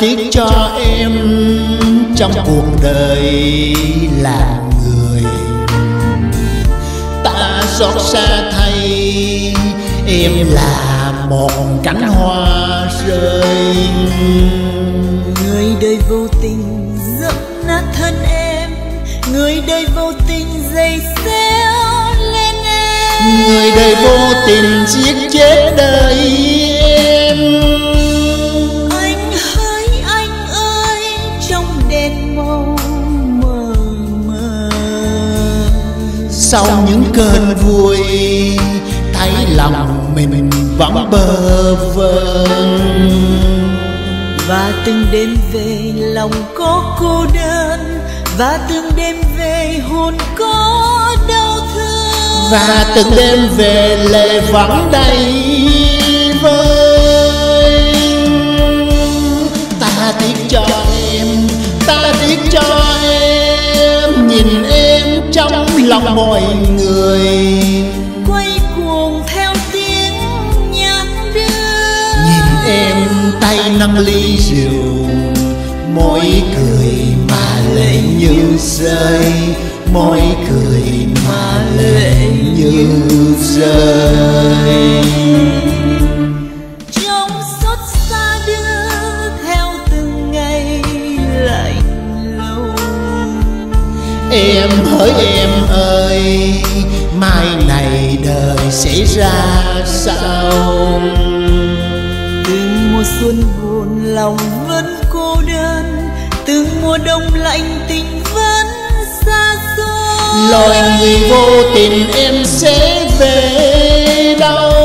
tiếc cho em trong cuộc đời là người. Ta xót xa thay em là một cánh hoa rơi. Người đời vô tình dẫm nát thân em người đời vô tình dày xéo lên em. Người đời vô tình giết chết đời sau những cơn vui thấy lòng mình vẫn bơ vơ và từng đêm về lòng có cô đơn. Và từng đêm về hồn có đau thương. Và từng đêm về lệ vẫn đầy vơi ta tiếc cho em ta tiếc cho lòng mọi người. Quay cuồng theo tiếng nhạc đưa. Nhìn em tay nâng ly rượu môi cười mà lệ như rơi. Môi cười mà lệ như rơi em hỡi em ơi mai này đời sẽ ra sao? Từng mùa xuân buồn lòng vẫn cô đơn từng mùa đông lạnh tình vẫn xa xôi. Loài người vô tình em sẽ về đâu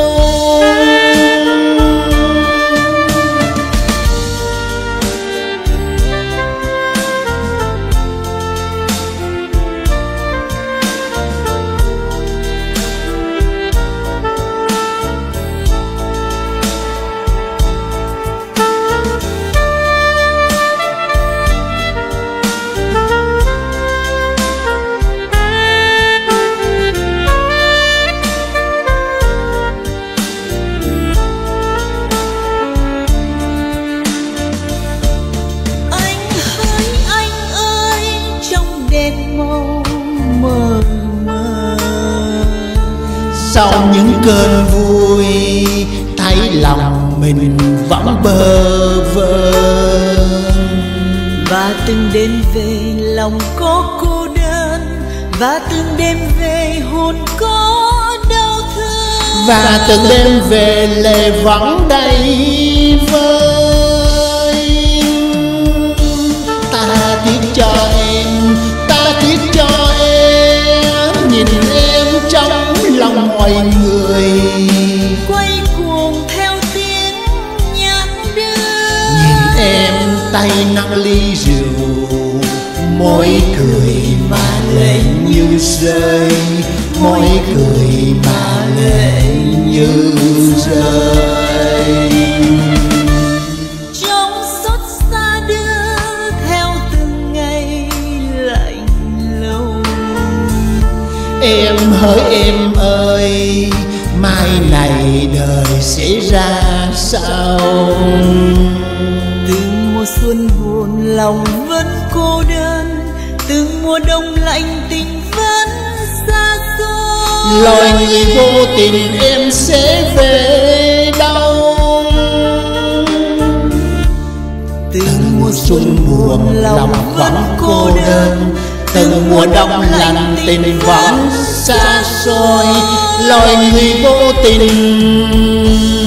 đèn màu mờ mờ sau những cơn vui thấy lòng mình vẫn bơ vơ. và từng đêm về lòng có cô đơn. Và từng đêm về hồn có đau thương. Và từng đêm về lệ vẫn đầy vơi. Ta tiếc cho em mọi người. Quay cuồng theo tiếng nhạc đưa. Nhìn em tay nâng ly rượu môi cười mà lệ như rơi. Môi cười mà lệ như rơi em hỡi em ơi mai này đời sẽ ra sao? Từng mùa xuân buồn lòng vẫn cô đơn từng mùa đông lạnh tình vẫn xa xôi. Loài người vô tình em sẽ về đâu? Từng mùa xuân buồn lòng vẫn cô đơn từng mùa đông lạnh tình vẫn xa xôi loài người vô tình.